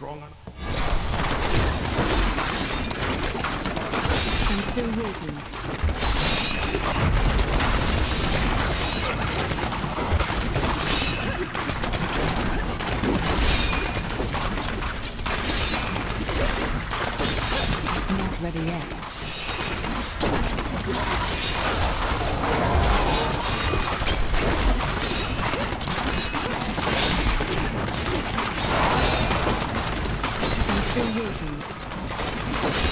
strong enough. I'm still waiting. I'm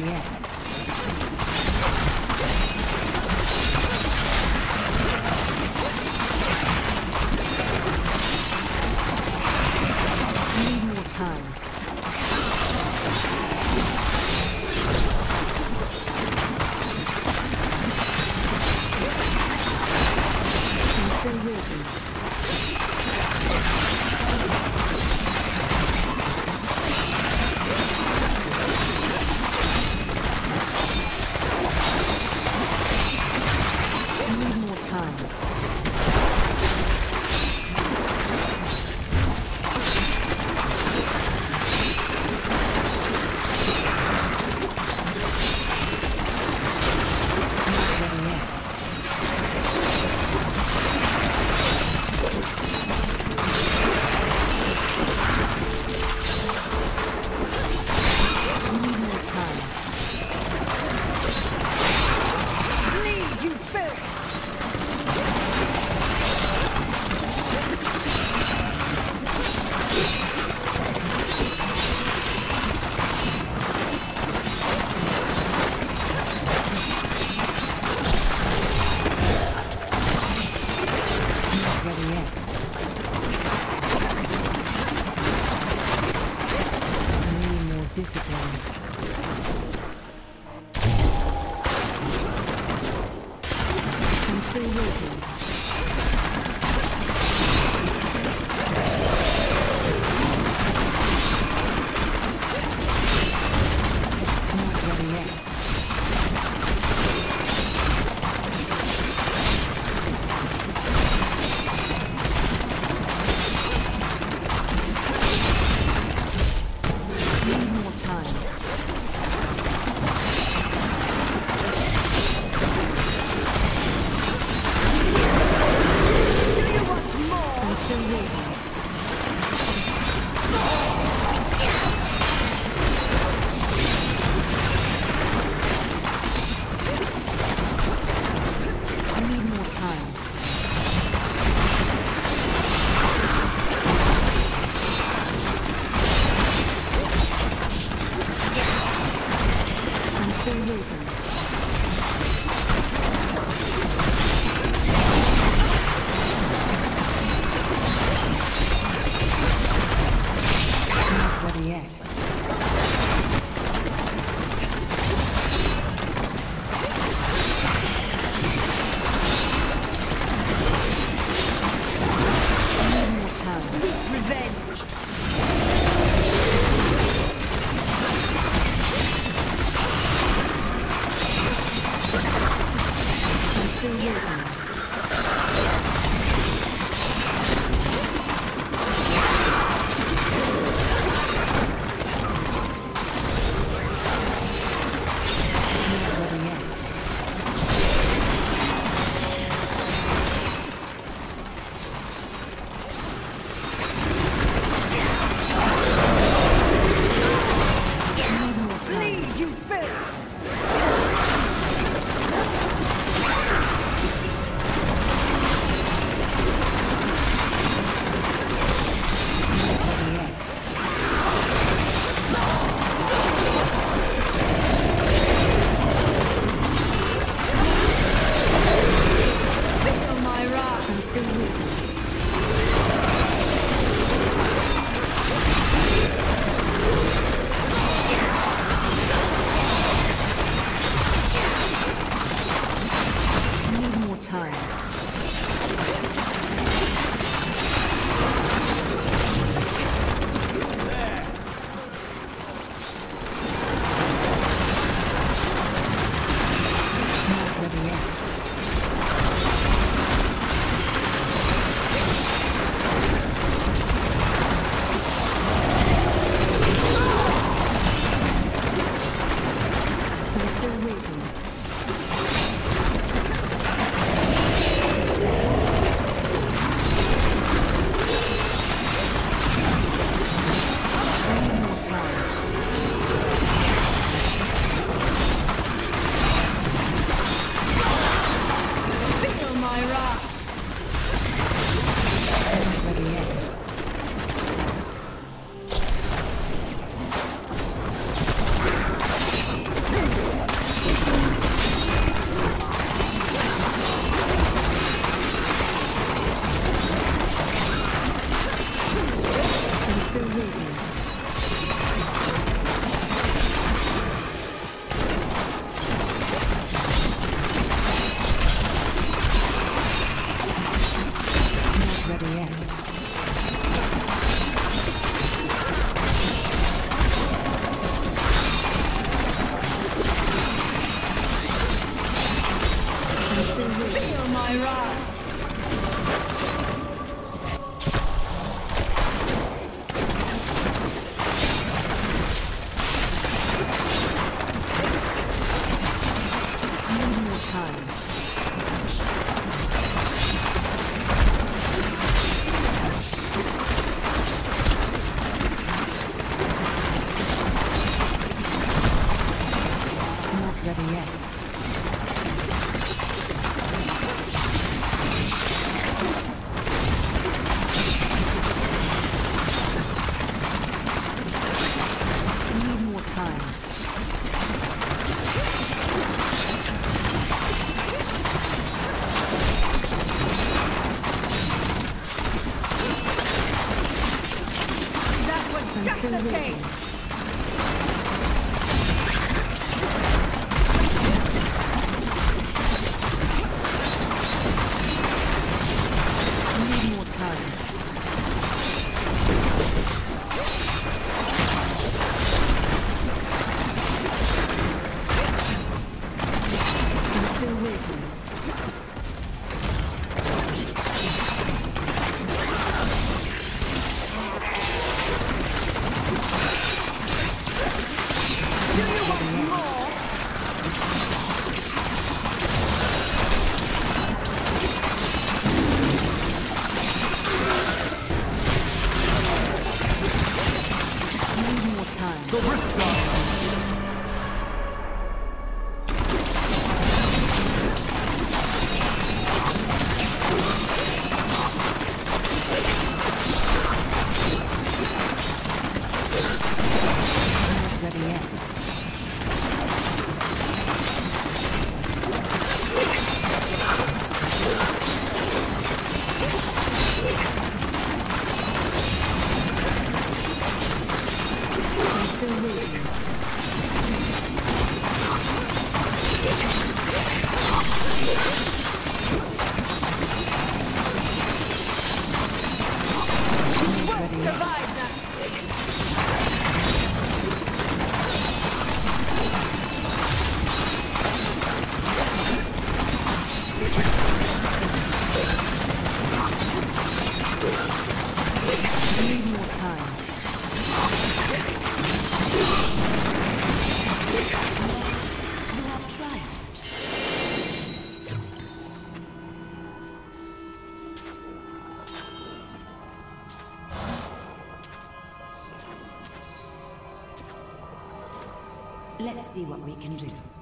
the end. I'm still waiting. Just still a taste! I need. I'm still waiting. the Rift God. See what we can do.